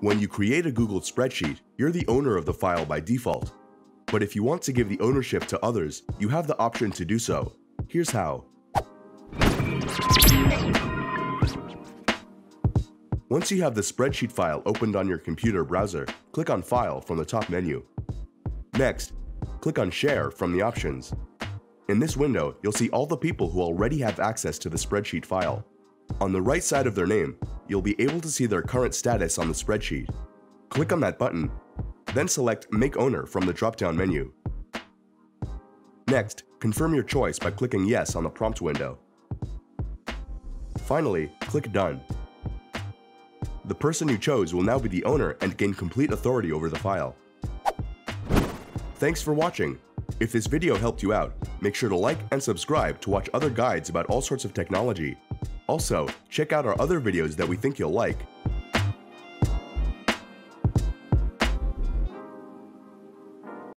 When you create a Google spreadsheet, you're the owner of the file by default. But if you want to give the ownership to others, you have the option to do so. Here's how. Once you have the spreadsheet file opened on your computer browser, click on File from the top menu. Next, click on Share from the options. In this window, you'll see all the people who already have access to the spreadsheet file. On the right side of their name, you'll be able to see their current status on the spreadsheet. Click on that button, then select Make Owner from the drop-down menu. Next, confirm your choice by clicking Yes on the prompt window. Finally, click Done. The person you chose will now be the owner and gain complete authority over the file. Thanks for watching. If this video helped you out, make sure to like and subscribe to watch other guides about all sorts of technology. Also, check out our other videos that we think you'll like